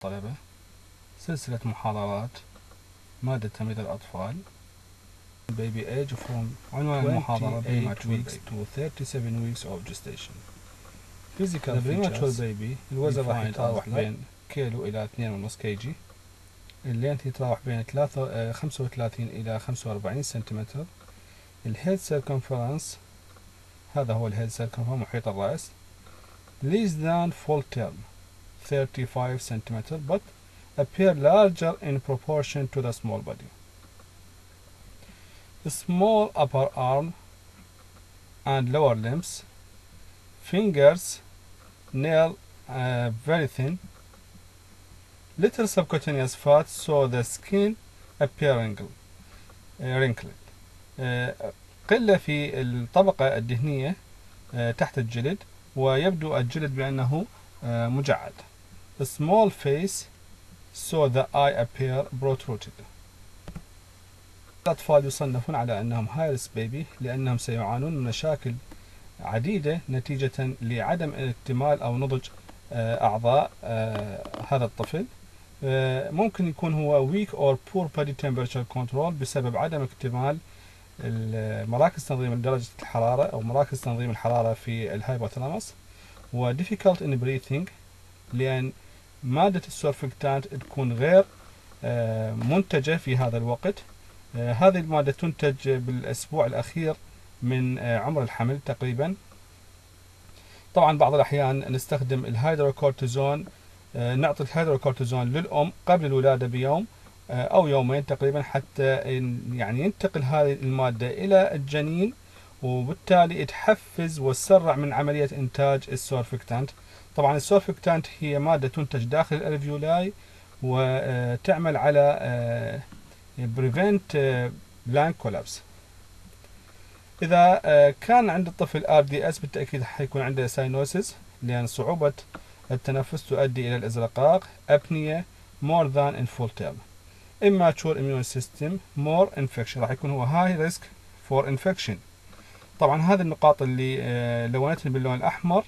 طلبة سلسلة محاضرات مادة تمريض الأطفال Baby age from عنوان المحاضرة weeks to 37 weeks of gestation. Physical premature baby الوزن راح يتراوح بين كيلو إلى 2.5 KG ال length يتراوح بين 3 35 إلى 45 سنتيمتر. ال head circumference هذا هو ال head circumference محيط الرأس. Less than full term. 35 centimeter but appear larger in proportion to the small body. The small upper arm and lower limbs, fingers, nail uh, very thin, little subcutaneous fat so the skin appear wrinkled. Uh, wrinkled. Uh, قلة في الطبقة الدهنية تحت الجلد ويبدو الجلد بأنه مجعد. A small face so the eye appear protruded. الأطفال يصنفون على أنهم هايرس بيبي لأنهم سيعانون من مشاكل عديدة نتيجة لعدم اكتمال أو نضج أعضاء هذا الطفل ممكن يكون هو weak or poor body temperature control بسبب عدم اكتمال مراكز تنظيم درجة الحرارة أو مراكز تنظيم الحرارة في ال hypothalamus و difficult in breathing لأن مادة ال surfactant تكون غير منتجة في هذا الوقت. هذه المادة تنتج بالأسبوع الأخير من عمر الحمل تقريبا. طبعا بعض الأحيان نستخدم الهيدروكورتيزون نعطي الهيدروكورتيزون للأم قبل الولادة بيوم أو يومين تقريبا حتى يعني ينتقل هذه المادة إلى الجنين وبالتالي تحفز وتسرع من عملية إنتاج ال surfactant طبعا ال surfactant هي مادة تنتج داخل ال alveoli وتعمل على prevent lung collapse إذا كان عند الطفل RDS بالتأكيد حيكون عنده cyanosis لأن صعوبة التنفس تؤدي إلى الإزرقاق أبنية more than in full term immature immune system more infection. راح يكون هو high risk for infection. طبعا هذه النقاط اللي لونتها باللون الأحمر.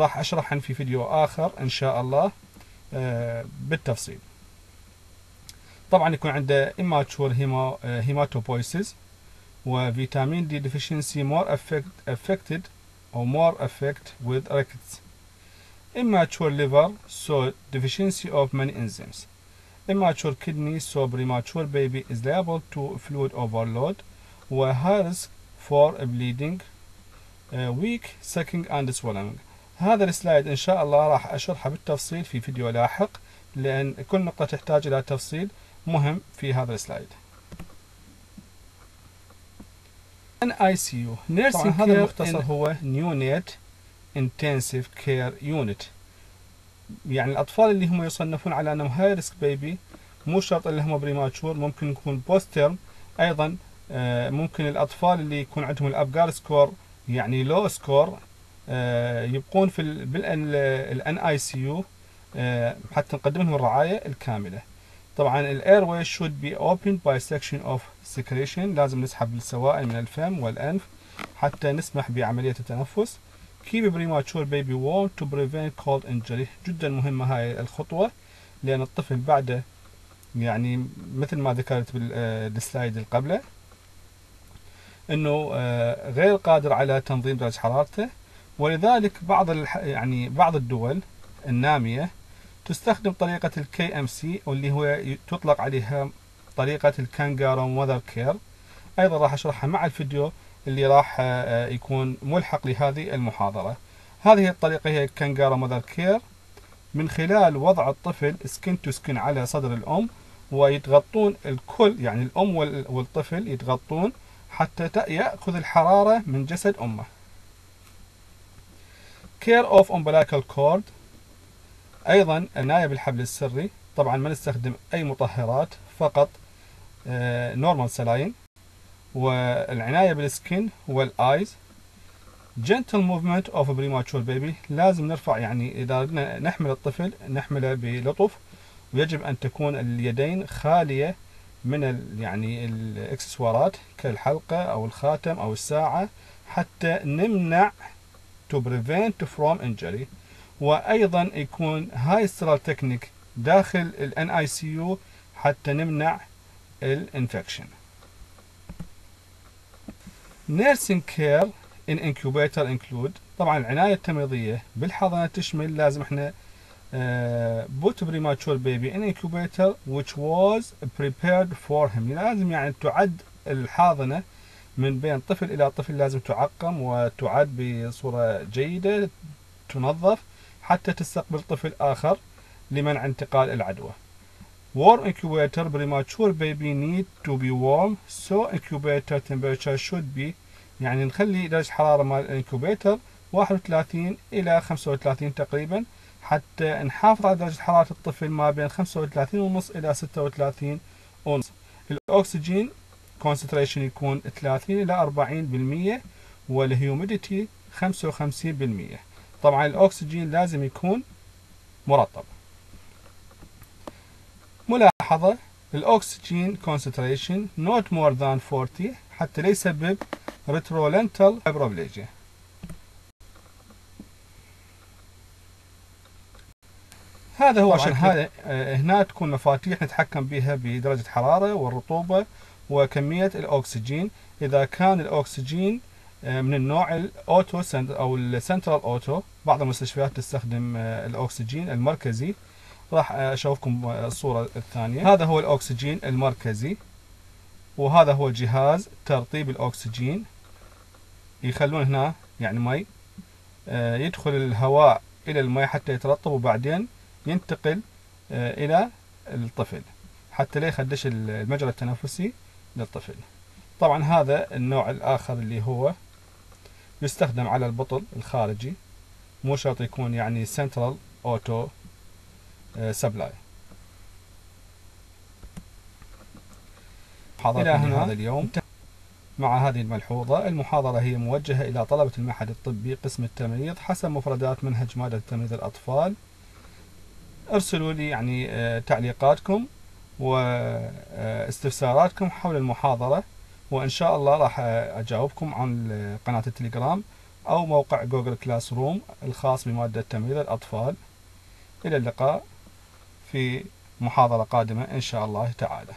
راح أشرحهن في فيديو آخر إن شاء الله بالتفصيل طبعا يكون عنده immature hematopoiesis وفيتامين دي deficiency more affect, affected or more affect with rickets immature liver so deficiency of many enzymes immature kidney so premature baby is liable to fluid overload و high risk for bleeding uh, weak sucking and swallowing هذا السلايد إن شاء الله راح أشرحه بالتفصيل في فيديو لاحق لأن كل نقطة تحتاج إلى تفصيل مهم في هذا السلايد. NICU Nursing هذا المختصر هو Neonate Intensive Care Unit. يعني الأطفال اللي هم يصنفون على أنهم high risk baby مو شرط اللي هم premature ممكن يكون post term أيضا ممكن الأطفال اللي يكون عندهم ال Apgar score يعني low score يبقون في ال NICU حتى نقدم لهم الرعاية الكاملة. طبعا ال airway should be opened by suction of secretion لازم نسحب السوائل من الفم والأنف حتى نسمح بعملية التنفس. Keep premature baby warm to prevent cold injury. جدا مهمة هاي الخطوة لأن الطفل بعده يعني مثل ما ذكرت بال slide اللي قبله إنه غير قادر على تنظيم درجة حرارته. ولذلك بعض. يعني بعض الدول النامية تستخدم طريقة ال KMC واللي هو تطلق عليها طريقة ال kangaroo mother care أيضا راح أشرحها مع الفيديو اللي راح يكون ملحق لهذه المحاضرة. هذه الطريقة هي kangaroo mother care من خلال وضع الطفل skin to skin على صدر الأم ويتغطون الكل يعني الأم والطفل يتغطون حتى يأخذ الحرارة من جسد أمه. Care of umbilical cord. أيضا عناية بالحبل السري. طبعا ما نستخدم أي مطهرات فقط normal saline والعناية بال skin وال eyes. Gentle movement of a premature baby. لازم نرفع يعني إذا نحمل الطفل نحمله بلطف. ويجب أن تكون اليدين خالية من يعني الإكسسوارات كالحلقة أو الخاتم أو الساعة حتى نمنع to prevent from injury وأيضا يكون high sterile technique داخل ال NICU حتى نمنع ال infection nursing care in incubator include طبعا العناية التمريضية بالحضانة تشمل لازم إحنا uh, put premature baby in incubator which was prepared for him لازم يعني تعد الحاضنة من بين طفل إلى طفل لازم تعقم وتعد بصورة جيدة تنظف حتى تستقبل طفل آخر لمنع انتقال العدوى. Warm incubator premature baby need to be warm so incubator temperature should be يعني نخلي درجة حرارة مال الانكوبيتر 31 إلى 35 تقريبا حتى نحافظ على درجة حرارة الطفل ما بين 35 ونص إلى 36 ونص الأكسجين concentration يكون 30 إلى 40% والهيوميديتي 55% طبعا الأكسجين لازم يكون مرطب. ملاحظة الأكسجين concentration not more than 40 حتى لا يسبب retrolentral fibromyalgia. هذا هو عشان هذا آه، هنا تكون مفاتيح نتحكم بها بدرجة الحرارة والرطوبة وكمية الأكسجين. إذا كان الأكسجين آه، من النوع ال O2 أو ال central O2 بعض المستشفيات تستخدم آه، الأكسجين المركزي. راح أشوفكم الصورة الثانية. هذا هو الأكسجين المركزي وهذا هو جهاز ترطيب الأكسجين. يخلون هنا يعني مي آه، يدخل الهواء إلى المي حتى يترطب وبعدين ينتقل آه، إلى الطفل. حتى لا يخدش المجرى التنفسي. للطفل. طبعا هذا النوع الآخر اللي هو يستخدم على البطل الخارجي مو شرط يكون يعني central O2 supply إلى هنا. هذا اليوم. مع هذه الملحوظة المحاضرة هي موجهة إلى طلبة المعهد الطبي قسم التمريض حسب مفردات منهج مادة تمريض الأطفال. ارسلوا لي يعني آه، تعليقاتكم. واستفساراتكم حول المحاضرة وإن شاء الله راح أجاوبكم عن قناة التليجرام أو موقع Google Classroom الخاص بمادة تمريض الأطفال. إلى اللقاء في محاضرة قادمة إن شاء الله تعالى.